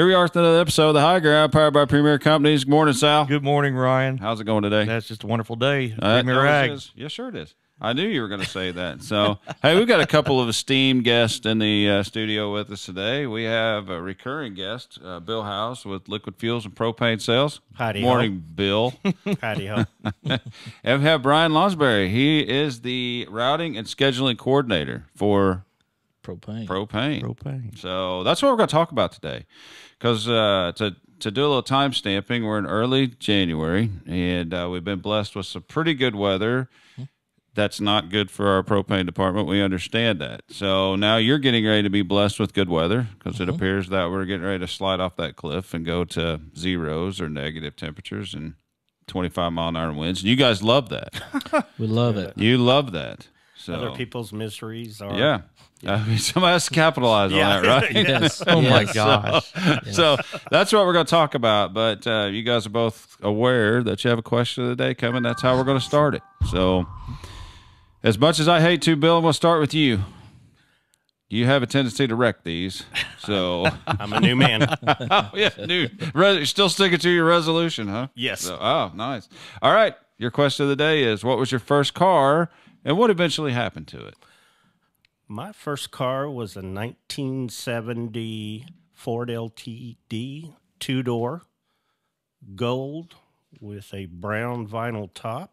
Here we are with another episode of the High Ground, powered by Premier Companies. Good morning, Sal. Good morning, Ryan. How's it going today? That's just a wonderful day. Uh, Premier that Ag. is- Yeah, sure it is. I knew you were going to say that. So, hey, we've got a couple of esteemed guests in the uh, studio with us today. We have a recurring guest, uh, Bill Houze with Liquid Fuels and Propane Sales. Howdy-ho. Morning, Bill. Howdy ho. and we have Bryan Lonsberry. He is the routing and scheduling coordinator for propane. Propane. Propane. So that's what we're going to talk about today, because uh, to to do a little time stamping, we're in early January, and uh, we've been blessed with some pretty good weather. That's not good for our propane department. We understand that. So now you're getting ready to be blessed with good weather because it appears that we're getting ready to slide off that cliff and go to zeros or negative temperatures and 25 mile an hour winds. And you guys love that. we love it. you love that. So Other people's miseries are yeah. I mean, somebody has to capitalize Yeah. on that, right? Yes. Oh my gosh. So that's what we're going to talk about. But uh, you guys are both aware that you have a question of the day coming. That's how we're going to start it. So, as much as I hate to, Bill, I'm going to start with you. You have a tendency to wreck these. So, I'm a new man. oh, yeah, dude. Re- still sticking to your resolution, huh? Yes. So, oh, nice. All right. Your question of the day is what was your first car and what eventually happened to it? My first car was a 1970 Ford LTD two door, gold with a brown vinyl top.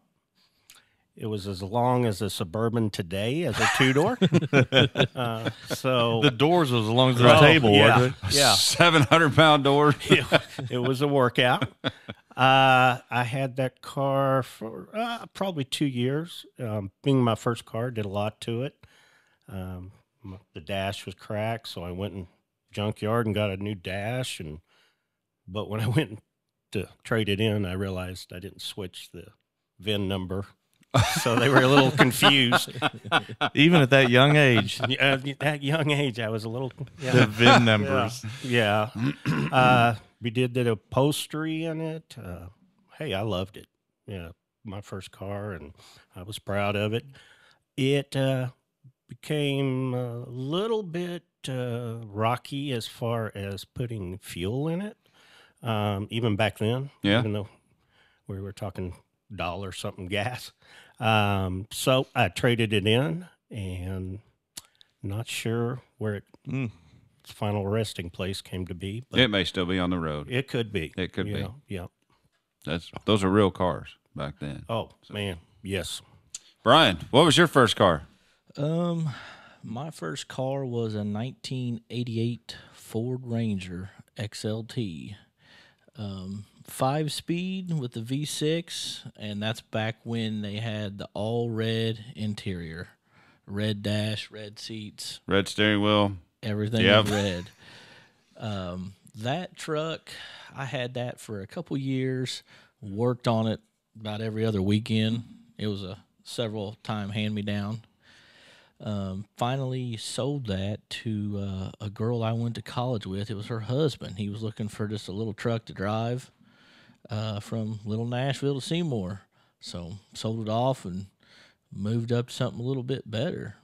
It was as long as a Suburban today as a two door. uh, so The doors was as long as the Oh, table, yeah, wasn't it? yeah. 700 pound door. it, it was a workout. Uh, I had that car for uh, probably two years. Um, being my first car, did a lot to it. Um, m- the dash was cracked, so I went in junkyard and got a new dash. And but when I went to trade it in, I realized I didn't switch the VIN number, so they were a little confused. Even at that young age, Yeah, At that young age, I was a little. Yeah. the VIN numbers. Yeah. uh, we did the upholstery in it. Uh, hey, I loved it. Yeah, my first car, and I was proud of it. It uh, became a little bit uh, rocky as far as putting fuel in it, um, even back then. Yeah. Even though we were talking dollar something gas. Um, so I traded it in and not sure where it, Mm. Its final resting place came to be, but It may still be on the road. it could be. It could be. know, Yeah. That's those are real cars back then. Oh man. Yes. Bryan, what was your first car? Um, my first car was a 1988 Ford Ranger XLT. Um, five speed with the V6, and that's back when they had the all red interior, red dash, red seats, Red steering wheel. Everything Yep. was red. Um, that truck, I had that for a couple years. Worked on it about every other weekend. It was a several time hand me down. Um, finally sold that to uh, a girl I went to college with. It was her husband. He was looking for just a little truck to drive uh, from Little Nashville to Seymour. So sold it off and moved up to something a little bit better.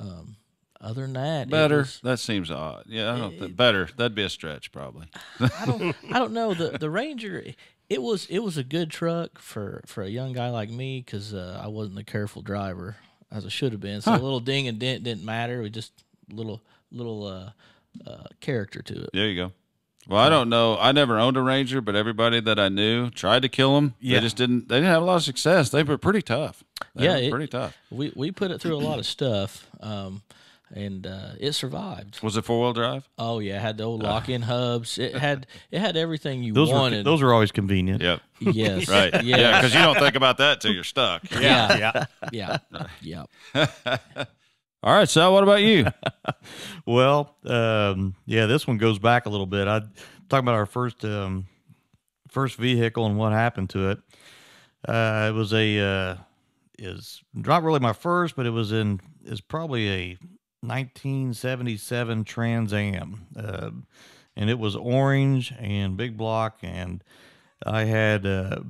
Um, other than that, Better. was- that seems odd. Yeah, I don't think better. That'd be a stretch, probably. I don't I don't know the the Ranger. It was it was a good truck for for a young guy like me because uh, I wasn't a careful driver as I should have been. So a little ding and dent didn't matter. It was just little little uh, uh, character to it. There you go. Well, I don't know. I never owned a Ranger, but everybody that I knew tried to kill them. Yeah. They just didn't. They didn't have a lot of success. They were pretty tough. They Yeah, were it- pretty tough. We we put it through a lot of stuff, um, and uh, it survived. Was it four wheel drive? Oh yeah, it had the old lock in hubs. It had it had everything you Those were wanted. those were always convenient. Yep. yes, Right. Yeah, Yeah, because you don't think about that till you're stuck. yeah, yeah, yeah, yeah. All right, Sal. What about you? Well, um, yeah, this one goes back a little bit. I talking about our first um, first vehicle and what happened to it. Uh, it was a uh, is not really my first, but it was in is probably a 1977 Trans Am, uh, and it was orange and big block, and I had uh,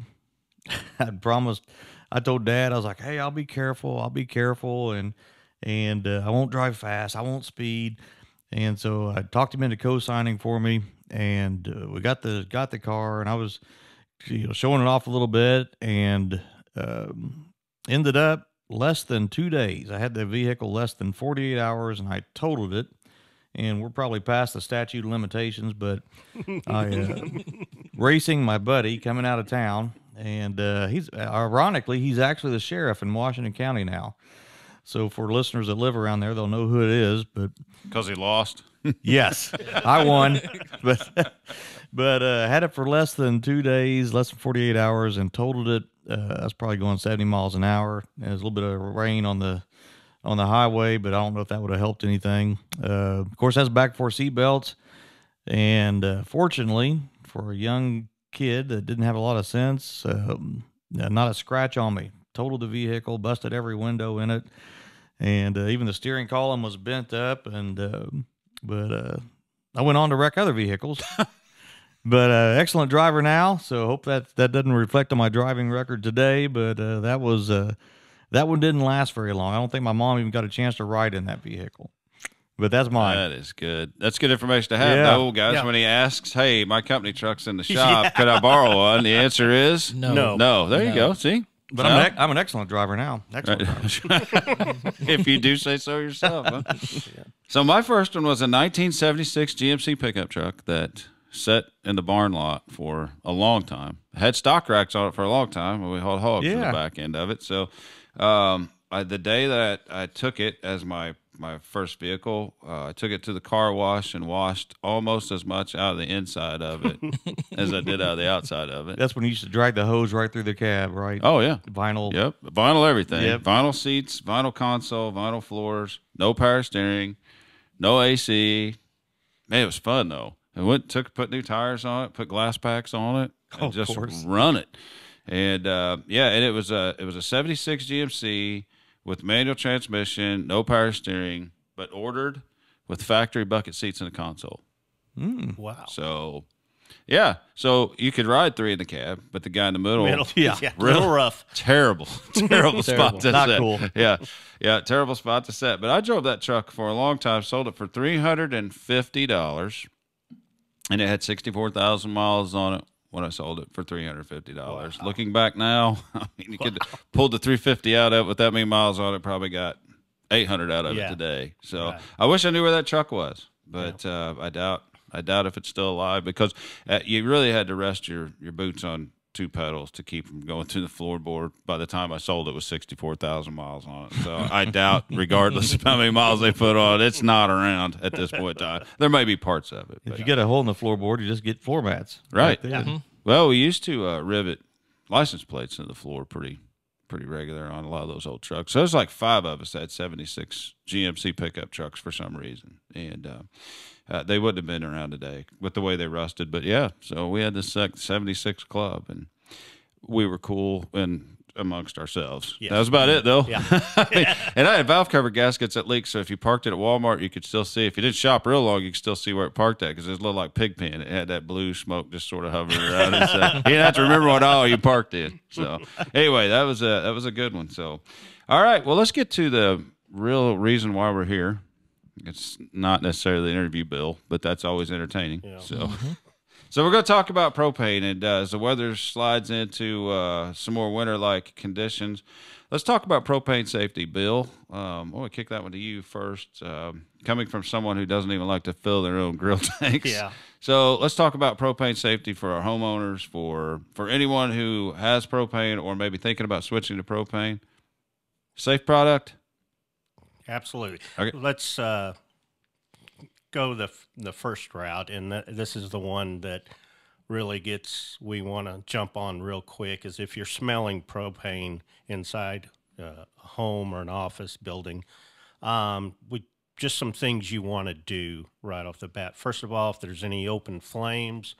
I promised. I told Dad I was like, "Hey, I'll be careful. I'll be careful, and and uh, I won't drive fast. I won't speed." And so I talked him into co-signing for me, and uh, we got the got the car, and I was you know showing it off a little bit, and um, ended up less than two days. I had the vehicle less than 48 hours, and I totaled it. And we're probably past the statute of limitations, but I uh, racing my buddy coming out of town, and uh, he's ironically he's actually the sheriff in Washington County now. So for listeners that live around there, they'll know who it is. But Because he lost. yes, I won, but but uh, had it for less than two days, less than forty eight hours, and totaled it. Uh, I was probably going seventy miles an hour. There's a little bit of rain on the on the highway, but I don't know if that would have helped anything. Uh, of course, that's back for seatbelts, and uh, fortunately for a young kid that didn't have a lot of sense, um, not a scratch on me. Totaled the vehicle, busted every window in it, and uh, even the steering column was bent up. And uh, but uh, I went on to wreck other vehicles. but uh, excellent driver now, so hope that that doesn't reflect on my driving record today. But uh, that was uh, that one didn't last very long. I don't think my mom even got a chance to ride in that vehicle. But that's mine. That is good. That's good information to have, Yeah. though, guys. Yeah. When he asks, "Hey, my company truck's in the shop. Could I borrow one?" The answer is No. No. No. There you go. See, but I'm, an, I'm an excellent driver now. Excellent driver. if you do say so yourself. Huh? So my first one was a 1976 GMC pickup truck that sat in the barn lot for a long time. Had stock racks on it for a long time, we hauled hogs in the back end of it. So, um, I, the day that I took it as my my first vehicle, uh, I took it to the car wash and washed almost as much out of the inside of it as I did out of the outside of it. That's when you used to drag the hose right through the cab, right? Oh yeah, Vinyl. Yep, vinyl everything. Yep. Vinyl seats, vinyl console, vinyl floors, no power steering, no AC. Man, it was fun though. I went took put new tires on it, put glass packs on it, and Of just course. run it. And uh, yeah, and it was a it was a '76 GMC with manual transmission, no power steering, but ordered with factory bucket seats in the console. Wow. So yeah, so you could ride three in the cab, but the guy in the middle, Middle, Yeah. yeah, Really? real rough. terrible, terrible spot to Not set. cool. Yeah, yeah, terrible spot to set. But I drove that truck for a long time. Sold it for three hundred and fifty dollars, and it had sixty four thousand miles on it when I sold it for three hundred fifty dollars. Looking back now, I mean, you could pull the three fifty out of it with that many miles on it. Probably got eight hundred out of Yeah. it today. So Right. I wish I knew where that truck was, but uh, I doubt. I doubt if it's still alive because uh, you really had to rest your, your boots on two pedals to keep them going through the floorboard. By the time I sold it, was sixty four thousand miles on it. So I doubt, regardless of how many miles they put on it, it's not around at this point in time. There may be parts of it. If but- you get a hole in the floorboard, you just get floor mats. Right. there. well, we used to uh, rivet license plates into the floor pretty pretty regular on a lot of those old trucks. So there's like five of us that had 76 GMC pickup trucks for some reason, and uh, uh, they wouldn't have been around today with the way they rusted. But yeah, so we had this sec- 76 club, and we were cool and amongst ourselves. Yes. That was about it, though. Yeah. I mean, and I had valve cover gaskets that leaked, so if you parked it at Walmart, you could still see. If you didn't shop real long, you could still see where it parked at because it was a little like pig pen. It had that blue smoke just sort of hovering around it. So you didn't have to remember what aisle you parked in. So anyway, that was a that was a good one. So all right, well let's get to the real reason why we're here. It's not necessarily the interview, Bill, but that's always entertaining. So. Mm-hmm. So we're going to talk about propane, and uh, as the weather slides into uh, some more winter-like conditions, let's talk about propane safety. Bill, um, I want to kick that one to you first. Um, coming from someone who doesn't even like to fill their own grill tanks, Yeah. So let's talk about propane safety for our homeowners, for for anyone who has propane or maybe thinking about switching to propane. Safe product. Absolutely. Okay. Let's uh, go the the first route, and th- this is the one that really gets we want to jump on real quick. Is if you're smelling propane inside uh, a home or an office building, um, we just some things you want to do right off the bat. First of all, if there's any open flames,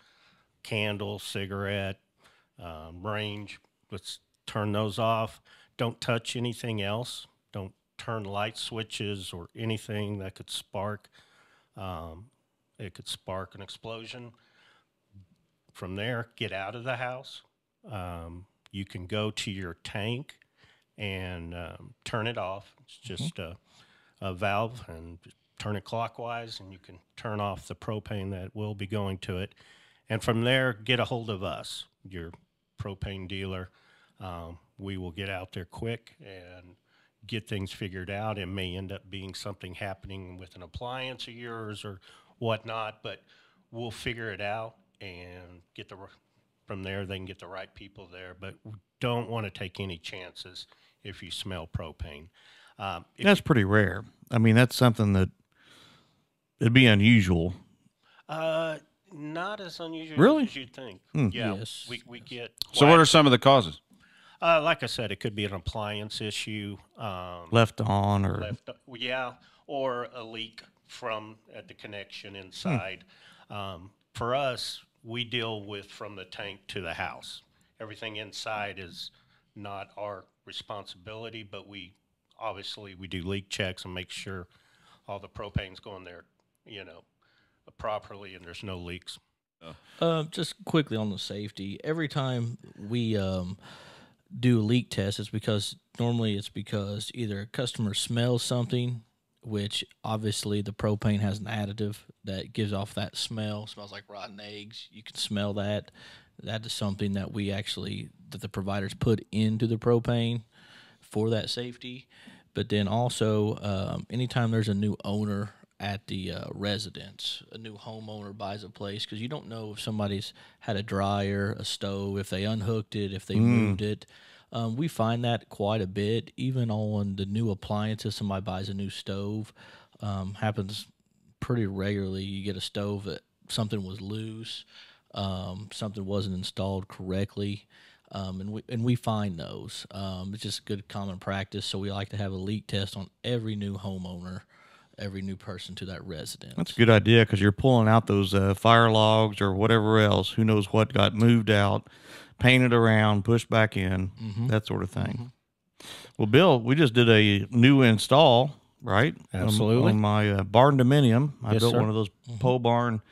candle, cigarette, um, range, let's turn those off. Don't touch anything else. Don't turn light switches or anything that could spark. Um, it could spark an explosion. From there, get out of the house. Um, you can go to your tank and um, turn it off. It's just a, a valve and turn it clockwise, and you can turn off the propane that will be going to it. And from there, get a hold of us, your propane dealer. Um, we will get out there quick and get things figured out. It may end up being something happening with an appliance of yours or whatnot, but we'll figure it out and get the from there. They can get the right people there, but we don't want to take any chances if you smell propane. Um, if That's pretty rare. I mean, that's something that it'd be unusual. Uh, not as unusual Really? as you'd think. Hmm. Yeah, Yes. we, we get. So, what are some of the causes? Uh, like I said, it could be an appliance issue. Um, Left on or left, yeah, or a leak from at the connection inside. Um, for us, we deal with from the tank to the house. Everything inside is not our responsibility, but we obviously we do leak checks and make sure all the propane's going there, you know, properly and there's no leaks. Um, just quickly on the safety. Every time we um, do a leak test, it's because normally it's because either a customer smells something, which obviously the propane has an additive that gives off that smell. Smells like rotten eggs. You can smell that. That is something that we actually that the providers put into the propane for that safety. But then also, um, anytime there's a new owner at the uh, residence, a new homeowner buys a place because you don't know if somebody's had a dryer, a stove, if they unhooked it, if they moved it. Um, we find that quite a bit, even on the new appliances. Somebody buys a new stove, um, happens pretty regularly. You get a stove that something was loose, um, something wasn't installed correctly, um, and we and we find those. Um, it's just good common practice. So we like to have a leak test on every new homeowner, every new person to that residence. That's a good idea because you're pulling out those uh, fire logs or whatever else. Who knows what got moved out, painted around, pushed back in, Mm-hmm. that sort of thing. Well, Bill, we just did a new install, right? Absolutely. On, my uh, barn dominium. I Yes, built sir. one of those pole barn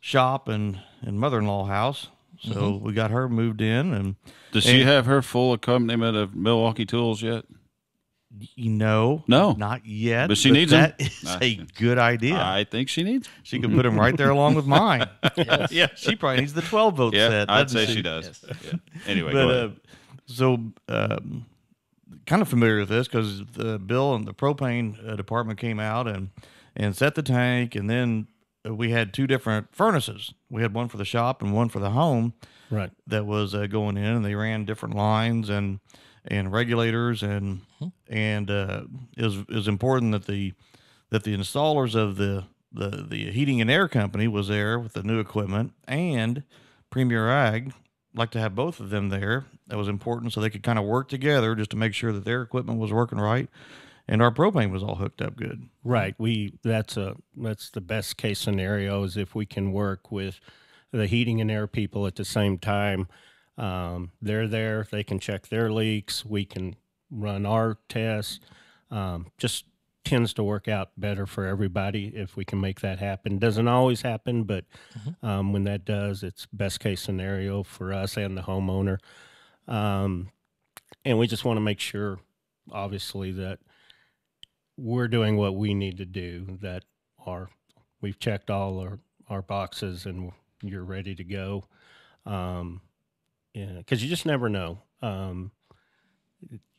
shop and, and mother in law house. So Mm-hmm. we got her moved in, and Does she have her full accompaniment of Milwaukee tools yet? You know, No. not yet. But she needs 'em. That is a good idea. I think she needs. She could put them right there along with mine. yeah, she probably needs the 12 volt Yeah, set. I'd say she does. Yes. Yeah. Anyway, But go uh, so, um, kind of familiar with this because the bill and the propane uh, department came out and and set the tank, and then uh, we had two different furnaces. We had one for the shop and one for the home Right. that was uh, going in, and they ran different lines and and regulators, and and uh, it was it was important that the that the installers of the the the heating and air company was there with the new equipment, and Premier Ag like to have both of them there. That was important, so they could kind of work together just to make sure that their equipment was working right, and our propane was all hooked up good. Right. We that's a that's the best case scenario is if we can work with the heating and air people at the same time. Um, they're there. They can check their leaks. We can run our tests. Um, just tends to work out better for everybody if we can make that happen. Doesn't always happen, but um, when that does, it's best case scenario for us and the homeowner. Um, and we just want to make sure, obviously, that we're doing what we need to do that our we've checked all our, our boxes and you're ready to go um yeah because you just never know um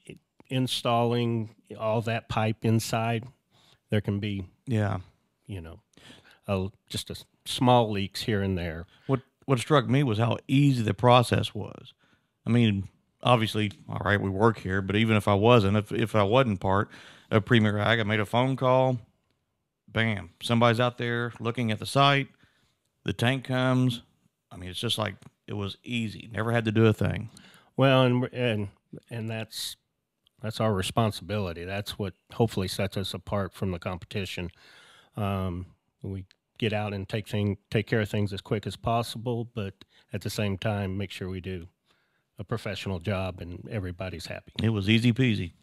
it- installing all that pipe inside there can be Yeah. you know a, just a small leaks here and there What what struck me was how easy the process was. I mean, obviously, all right, we work here, but even if I wasn't, if if I wasn't part of Premier Ag, I made a phone call. Bam! Somebody's out there looking at the site. The tank comes. I mean, it's just like it was easy. Never had to do a thing. Well, and and and that's that's our responsibility. That's what hopefully sets us apart from the competition. Um, we get out and take thing take care of things as quick as possible, but at the same time, make sure we do a professional job and everybody's happy. It was easy peasy.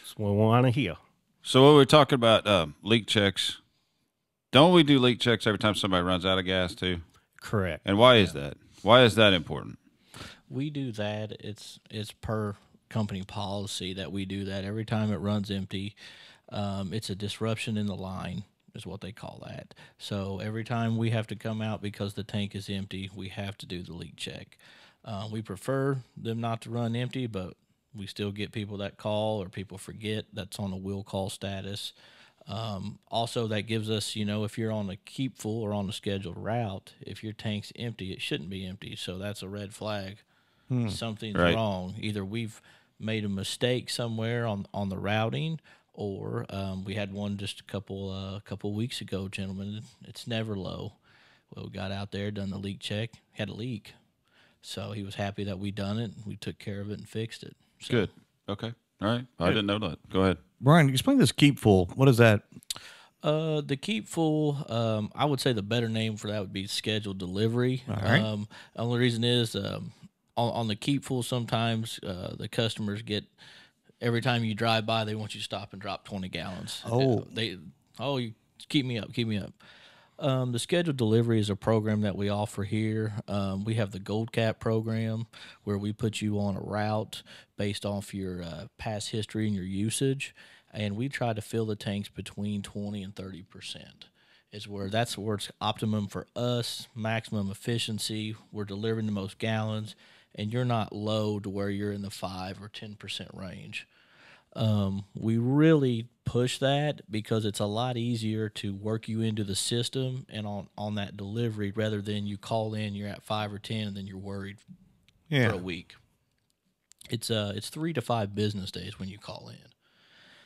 That's what we want to hear. So what we're talking about uh, leak checks. Don't we do leak checks every time somebody runs out of gas too? Correct. And why is that? Why is that important? we do that. It's it's per company policy that we do that every time it runs empty. Um, it's a disruption in the line. is what they call that. So every time we have to come out because the tank is empty, we have to do the leak check. Uh, we prefer them not to run empty, but we still get people that call or people forget that's on a will call status. Um, also, that gives us, you know, if you're on a keep full or on a scheduled route, if your tank's empty, it shouldn't be empty. So that's a red flag. Something's Right. wrong. Either we've made a mistake somewhere on on the routing, or um, we had one just a couple uh, couple weeks ago, gentlemen. It's never low. Well, we got out there, done the leak check, had a leak, so he was happy that we done it. We took care of it and fixed it. So, Good. Okay. All right. I didn't know that. Go ahead. Bryan, explain this keep full. What is that? Uh, the keep full. Um, I would say the better name for that would be scheduled delivery. right. Um, only reason is um, on, on the keep full. Sometimes uh, the customers get every time you drive by, they want you to stop and drop twenty gallons. Oh. They oh you keep me up, keep me up. Um, the scheduled delivery is a program that we offer here. Um, we have the Gold Cap program where we put you on a route based off your uh, past history and your usage, and we try to fill the tanks between 20 and 30 percent. Is where that's where it's optimum for us, maximum efficiency. We're delivering the most gallons, and you're not low to where you're in the five or 10 percent range um, we really push that because it's a lot easier to work you into the system and on, on that delivery rather than you call in, you're at five or 10, and then you're worried Yeah. for a week. It's uh it's three to five business days when you call in.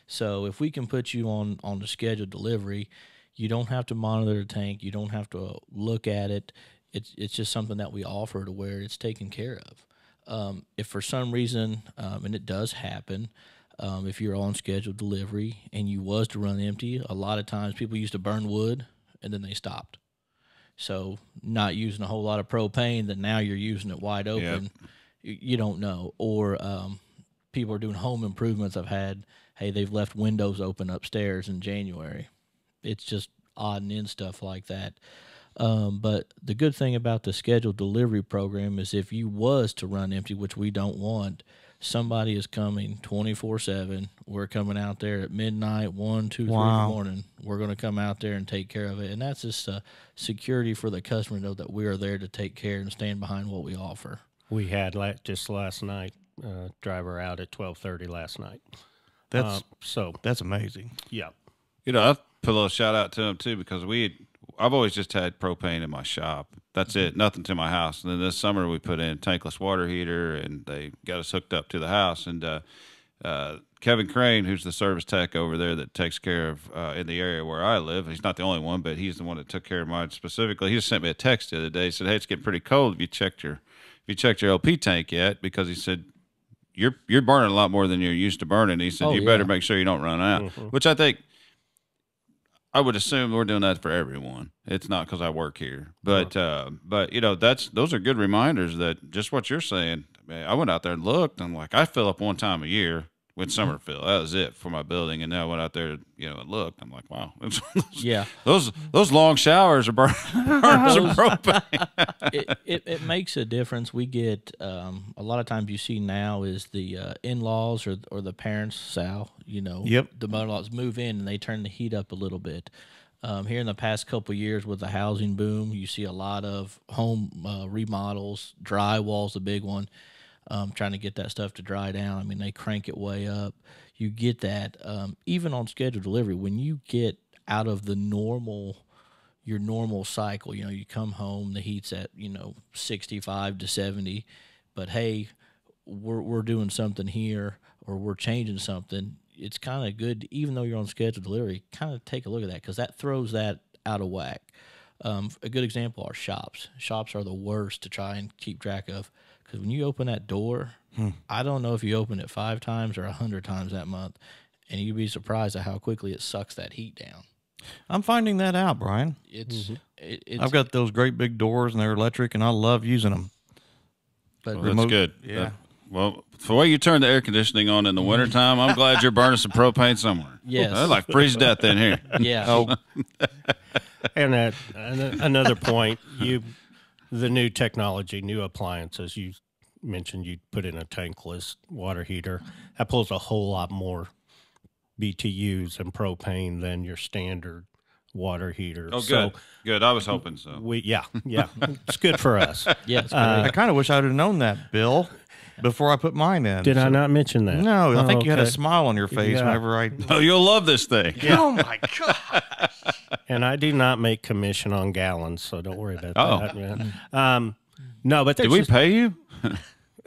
So if we can put you on on the scheduled delivery, you don't have to monitor the tank. You don't have to look at it. It's it's just something that we offer to where it's taken care of. Um, if for some reason, um, and it does happen, um, if you're on scheduled delivery and you was to run empty, a lot of times people used to burn wood and then they stopped. So not using a whole lot of propane, that now you're using it wide open. You, you don't know, or um, people are doing home improvements. I've had, hey, they've left windows open upstairs in January. It's just odd and end stuff like that. Um, but the good thing about the scheduled delivery program is if you was to run empty, which we don't want, somebody is coming 24 7. We're coming out there at midnight, 1, 2, 3 in the morning. We're going to come out there and take care of it. And that's just uh, security for the customer to know that we are there to take care and stand behind what we offer. We had la- just last night uh, driver out at twelve thirty last night. That's Uh, so that's amazing. yeah, You know, I put a little shout out to him too because we, I've always just had propane in my shop. That's it, nothing to my house. And then this summer we put in tankless water heater, and they got us hooked up to the house. And uh, uh, Kevin Crane, who's the service tech over there that takes care of uh, in the area where I live, he's not the only one, but he's the one that took care of mine specifically. He just sent me a text the other day. He said, "Hey, it's getting pretty cold. Have you checked your, have you checked your LP tank yet?" Because he said you're you're burning a lot more than you're used to burning. He said Oh, you better make sure you don't run out, which I think I would assume we're doing that for everyone. It's not because I work here, but uh, but you know that's those are good reminders that just what you're saying. Man, I went out there and looked. I'm like I fill up one time a year with summer fill. That was it for my building, and then I went out there, you know, and looked. I'm like, wow, Yeah. those those long showers are burning, burning some propane. it, it, it makes a difference. We get um, a lot of times you see now is the uh, in laws or or the parents, Sal, you know, Yep. the mother in laws move in and they turn the heat up a little bit. Um, here in the past couple of years with the housing boom, you see a lot of home uh, remodels. Drywall's a big one. Um, trying to get that stuff to dry down. I mean, they crank it way up. You get that um, even on scheduled delivery when you get out of the normal your normal cycle. You know, you come home, the heat's at, you know, 65 to 70, but hey, we're, we're doing something here or we're changing something. It's kind of good, even though you're on scheduled delivery, kind of take a look at that because that throws that out of whack. Um, a good example are shops. Shops are the worst to try and keep track of because when you open that door, hmm. I don't know if you open it five times or a hundred times that month, and you'd be surprised at how quickly it sucks that heat down. I'm finding that out, Bryan. It's, mm-hmm. it, it's I've got those great big doors and they're electric, and I love using them. but Well, Remote- that's good. yeah. That- well, for the way you turn the air conditioning on in the wintertime, I'm glad you're burning some propane somewhere. Yes. It's like freeze death in here. yeah. Oh, and uh, at, another point, you the new technology, new appliances. You mentioned you put in a tankless water heater that pulls a whole lot more BTUs and propane than your standard water heater. Oh, So good. good. I was hoping so. we yeah yeah it's good for us. Yeah, it's great. I kind of wish I'd have known that, Bill, before I put mine in. Did I not mention that? No, I Oh, think you had a smile on your face Yeah. whenever I. Oh, you'll love this thing. Oh my god! And I do not make commission on gallons, so don't worry about Oh. that. man. Um, no, but Did we just- pay you?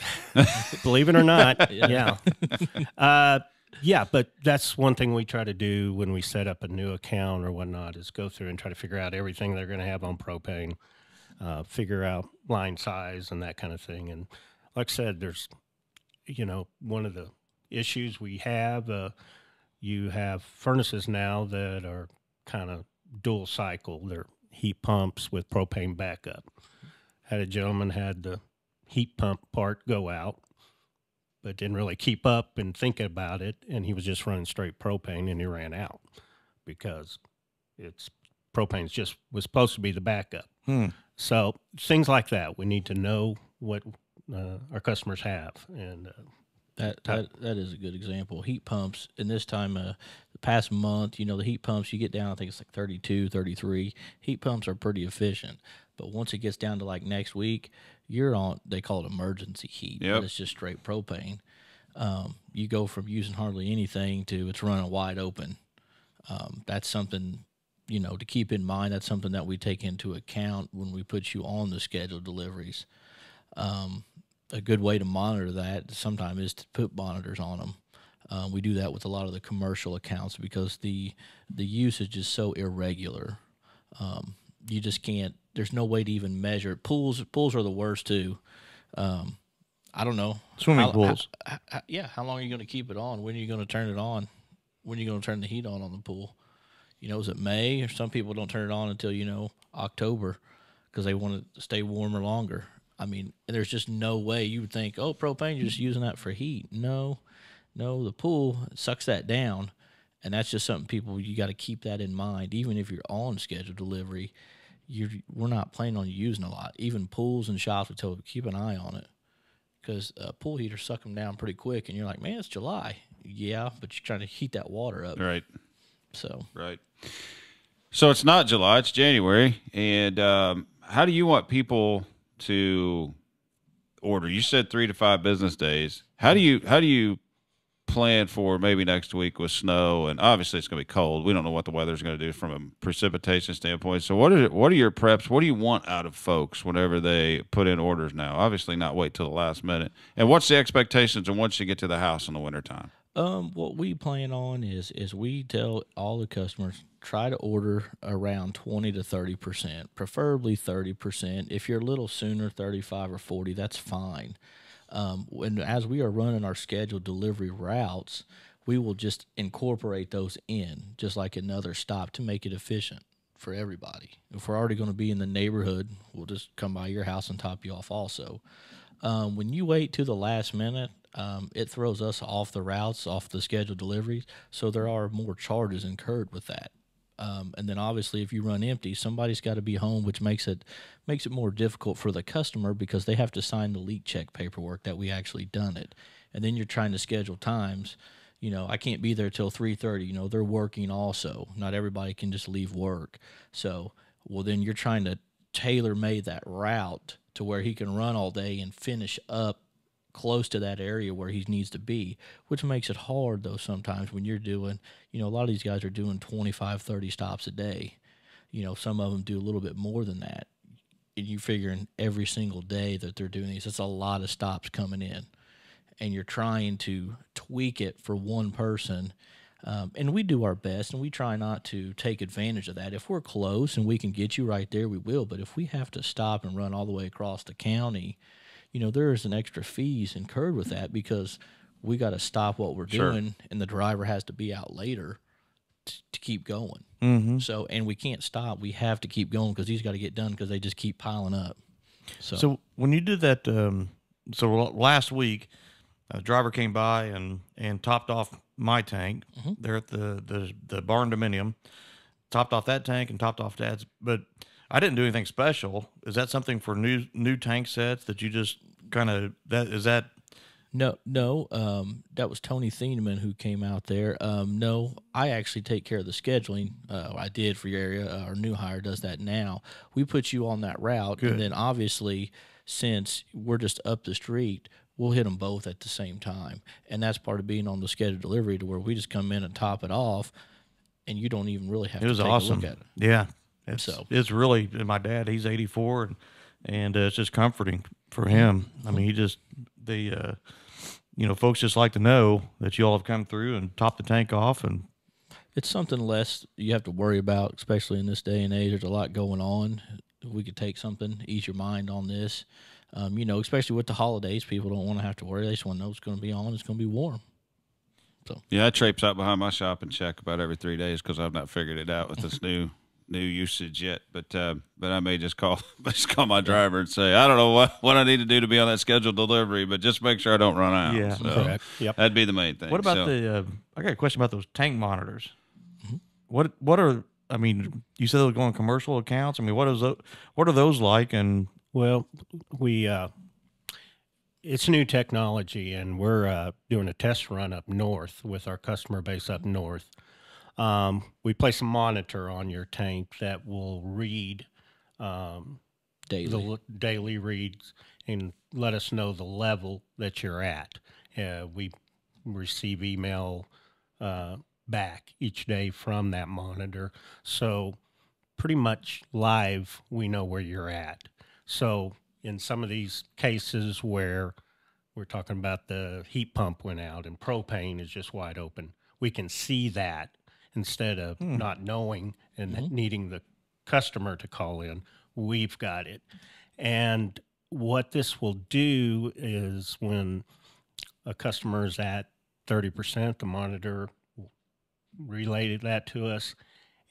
believe it or not. yeah. Uh, yeah, but that's one thing we try to do when we set up a new account or whatnot is go through and try to figure out everything they're going to have on propane, uh, figure out line size and that kind of thing. And like I said, there's, you know, one of the issues we have, uh, you have furnaces now that are kind of dual cycle. They're heat pumps with propane backup. Had a gentleman had the heat pump part go out, but didn't really keep up and think about it, and he was just running straight propane, and he ran out because it's propane's just was supposed to be the backup. Hmm. So things like that, we need to know what uh, our customers have, and uh, That, that that is a good example. Heat pumps, in this time, uh, the past month, you know, the heat pumps, you get down, I think it's like 32, 33. Heat pumps are pretty efficient. But once it gets down to like next week, you're on, they call it emergency heat. Yep. But it's just straight propane. Um, you go from using hardly anything to it's running wide open. Um, that's something, you know, to keep in mind. That's something that we take into account when we put you on the scheduled deliveries Um, a good way to monitor that sometimes is to put monitors on them. Uh, we do that with a lot of the commercial accounts because the the usage is so irregular. Um, you just can't. There's no way to even measure it. Pools pools are the worst too. Um, I don't know Swimming How- pools. how- how- yeah, how long are you going to keep it on? When are you going to turn it on? When are you going to turn the heat on on the pool? You know, is it May or some people don't turn it on until you know October because they want to stay warmer longer. I mean, there's just no way you would think, oh, propane, you're just using that for heat. No, no, the pool sucks that down, and that's just something people you got to keep that in mind. Even if you're on scheduled delivery, you're we're not planning on using a lot. Even pools and shops would tell you keep an eye on it because uh, pool heaters suck them down pretty quick, and you're like, man, it's July. Yeah, but you're trying to heat that water up. Right. So Right. So it's not July, it's January. And um, how do you want people to order? You said three to five business days. How do you how do you plan for maybe next week with snow and obviously it's going to be cold. We don't know what the weather's going to do from a precipitation standpoint. So what are what are your preps? What do you want out of folks whenever they put in orders now? Obviously not wait till the last minute. And what's the expectations and once you get to the house in the wintertime? Um, what we plan on is is we tell all the customers try to order around twenty to thirty percent, preferably thirty percent. If you're a little sooner, thirty five or forty, that's fine. Um, when as we are running our scheduled delivery routes, we will just incorporate those in, just like another stop, to make it efficient for everybody. If we're already going to be in the neighborhood, we'll just come by your house and top you off also. Um, when you wait to the last minute, um, it throws us off the routes, off the scheduled deliveries. So there are more charges incurred with that. Um, and then obviously, if you run empty, somebody's got to be home, which makes it makes it more difficult for the customer because they have to sign the leak check paperwork that we actually done it. And then you're trying to schedule times. You know, I can't be there till three thirty. You know, they're working also. Not everybody can just leave work. So, well, then you're trying to tailor made that route to where he can run all day and finish up close to that area where he needs to be, which makes it hard though sometimes when you're doing, you know, a lot of these guys are doing 25, 30 stops a day. You know, some of them do a little bit more than that. And you figuring every single day that they're doing these, it's a lot of stops coming in. And you're trying to tweak it for one person. Um, and we do our best and we try not to take advantage of that. If we're close and we can get you right there, we will. But if we have to stop and run all the way across the county, you know, there is an extra fees incurred with that because we got to stop what we're Sure. doing and the driver has to be out later t- to keep going. Mm-hmm. So, and we can't stop. We have to keep going because these got to get done because they just keep piling up. So, So when you did that, um, so last week, a driver came by and and topped off my tank there at the the the barn dominium, topped off that tank and topped off dad's. But I didn't do anything special. Is that something for new new tank sets that you just kind of that is that No, no. Um, that was Tony Thieneman who came out there. Um, no, I actually take care of the scheduling. Uh, I did for your area. Uh, our new hire does that now. We put you on that route, Good. and then obviously, since we're just up the street, we'll hit them both at the same time, and that's part of being on the scheduled delivery to where we just come in and top it off, and you don't even really have It to was take awesome. a look at it. Yeah. It's, So- it's really, my dad, he's 84 and, and uh, it's just comforting for him. I mean, he just, the, uh, you know, folks just like to know that you all have come through and topped the tank off and it's something less you have to worry about, especially in this day and age. There's a lot going on. If we could take something, ease your mind on this. Um, you know, especially with the holidays, people don't want to have to worry. They just want to know it's going to be on. It's going to be warm. So yeah, I traipse out behind my shop and check about every three days because I've not figured it out with this new new usage yet. But uh, but I may just call just call my driver and say I don't know what, what I need to do to be on that scheduled delivery, but just make sure I don't run out. Yeah. So Correct. Yep. That'd be the main thing. What about So- the? Uh, I got a question about those tank monitors. What What are? I mean, you said they were going commercial accounts. I mean, what is tho- What are those like? And Well, we uh, it's new technology, and we're uh, doing a test run up north with our customer base up north. Um, we place a monitor on your tank that will read um, Daily. the daily reads and let us know the level that you're at. Uh, we receive email uh, back each day from that monitor. So, pretty much live, we know where you're at. So, in some of these cases where we're talking about the heat pump went out and propane is just wide open, we can see that instead of not knowing and needing the customer to call in. We've got it. And what this will do is when a customer is at 30%, the monitor related that to us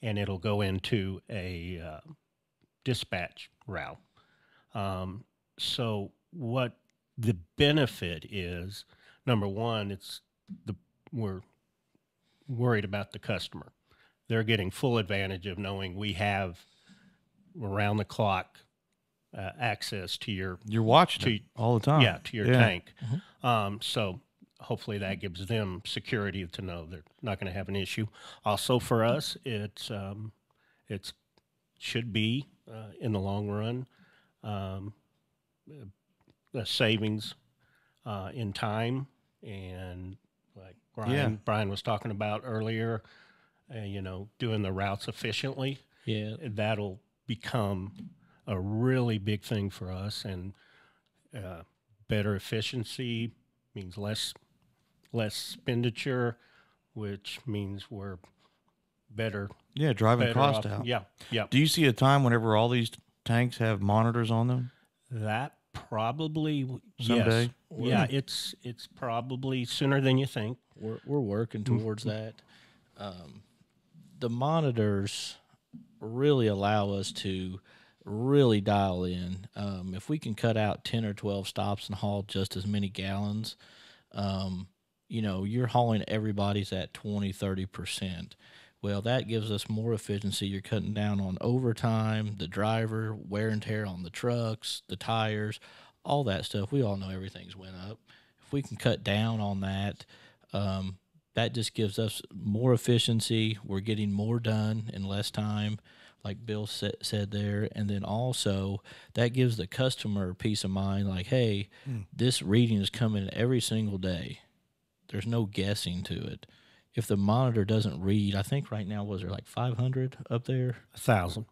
and it'll go into a uh, dispatch route. Um, so, what the benefit is number one, it's the we're worried about the customer. They're getting full advantage of knowing we have around the clock uh, access to your you're watching To- all the time. yeah to your Yeah. tank. Um, so hopefully that gives them security to know they're not going to have an issue. Also for us, it's um, it's should be uh, in the long run um, a savings uh, in time and like Bryan Yeah. Bryan was talking about earlier. Uh, you know, doing the routes efficiently yeah. that'll become a really big thing for us and uh, better efficiency means less less expenditure which means we're better Yeah, driving better cost off. out. yeah yeah Do you see a time whenever all these tanks have monitors on them? that probably w- Someday? yes. yeah it's it's probably sooner than you think We're we're working towards that. Um, the monitors really allow us to really dial in. Um, if we can cut out ten or twelve stops and haul just as many gallons, um, you know, you're hauling everybody's at 20, 30 percent. Well, that gives us more efficiency. You're cutting down on overtime, the driver, wear and tear on the trucks, the tires, all that stuff. We all know everything's went up. If we can cut down on that, um, that just gives us more efficiency. We're getting more done in less time, like Bill sa- said there. And then also, that gives the customer peace of mind like, hey, this reading is coming every single day. There's no guessing to it. If the monitor doesn't read, I think right now, was there like 500 up there? a thousand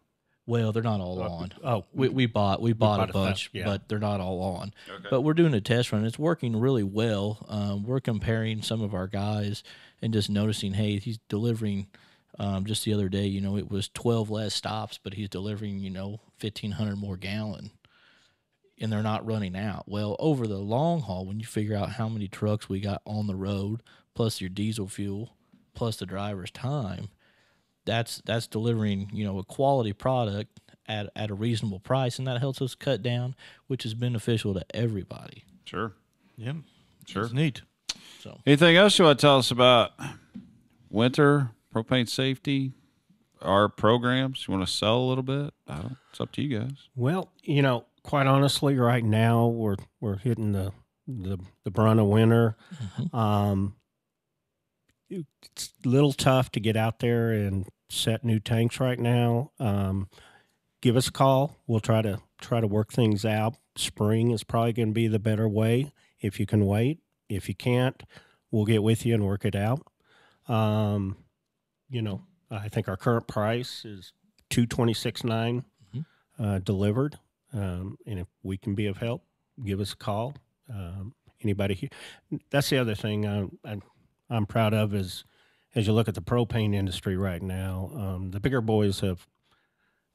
Well, they're not all on. oh We, we bought we bought, bought a a bunch, yeah. but they're not all on. But we're doing a test run. It's working really well. Um, we're comparing some of our guys and just noticing, hey, he's delivering. Um, just the other day, you know, it was twelve less stops, but he's delivering, you know, fifteen hundred more gallon, and they're not running out. Well, over the long haul, when you figure out how many trucks we got on the road, plus your diesel fuel, plus the driver's time, that's that's delivering you know a quality product at, at a reasonable price and that helps us cut down which is beneficial to everybody Sure. Yeah, Sure. it's neat. so Anything else you want to tell us about winter propane safety? Our programs. You want to sell a little bit? I don't, it's up to you guys. Well, you know, quite honestly, right now we're we're hitting the the the brunt of winter. Um, it's a little tough to get out there and set new tanks right now. Um, give us a call. We'll try to try to work things out. Spring is probably going to be the better way if you can wait. If you can't, we'll get with you and work it out. Um, you know, I think our current price is two twenty six nine uh, delivered. Um, and if we can be of help, give us a call. Um, anybody here? That's the other thing I'm, I'm, I'm proud of is as you look at the propane industry right now, um, the bigger boys have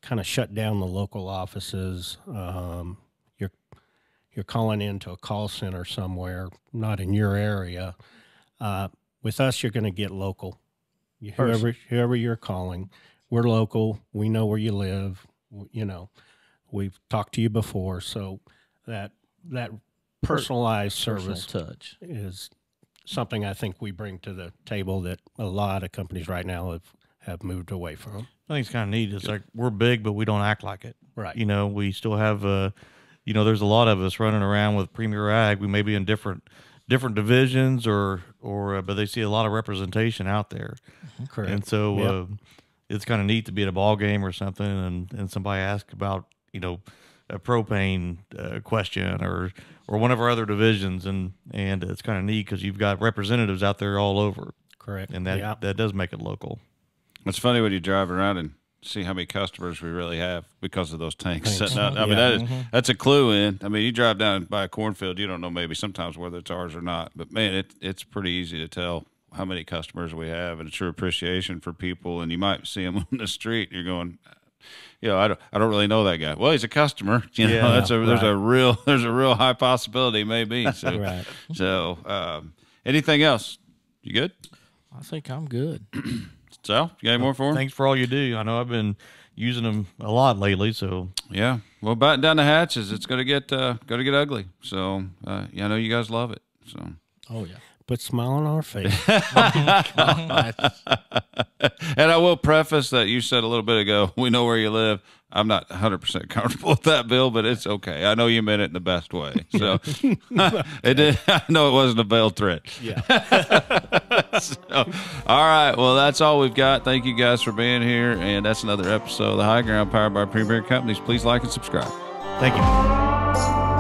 kind of shut down the local offices. Um, you're you're calling into a call center somewhere, not in your area. Uh, with us, you're going to get local. You- Whoever whoever you're calling, we're local. We know where you live. You know, we've talked to you before, so that that personalized Personal service touch. is something I think we bring to the table that a lot of companies right now have have moved away from. I think it's kind of neat. It's like we're big, but we don't act like it. Right. You know, we still have, uh, you know, there's a lot of us running around with Premier Ag. We may be in different different divisions, or or uh, but they see a lot of representation out there, Correct. and so Yep. uh, it's kind of neat to be at a ball game or something, and and somebody ask about you know a propane uh, question or or one of our other divisions, and and it's kind of neat because you've got representatives out there all over, Correct. and that yeah. that does make it local. It's funny when you drive around and see how many customers we really have because of those tanks Tanks. sitting out. I mean, Yeah. that is, mm-hmm. that's a clue in. I mean, you drive down by a cornfield, you don't know maybe sometimes whether it's ours or not. But man, it, it's pretty easy to tell how many customers we have and a true appreciation for people. And you might see them on the street. And you're going, you know, I don't, I don't really know that guy. Well, he's a customer. You know, Yeah, that's a, there's a real, there's a real high possibility maybe. So, Right. so, um, anything else? You good? I think I'm good. So, you got any more for him? Thanks for all you do. I know I've been using them a lot lately, so Yeah. Well, batten down the hatches. It's gonna get uh, gonna get ugly. So uh, yeah, I know you guys love it. So Oh yeah. Put a smile on our face. and I will preface that you said a little bit ago, we know where you live. I'm not 100% comfortable with that, Bill, but it's okay. I know you meant it in the best way. So it did. I know it wasn't a veiled threat. yeah. So, all right. Well, that's all we've got. Thank you guys for being here. And that's another episode of The High Ground powered by Premier Companies. Please like and subscribe. thank you.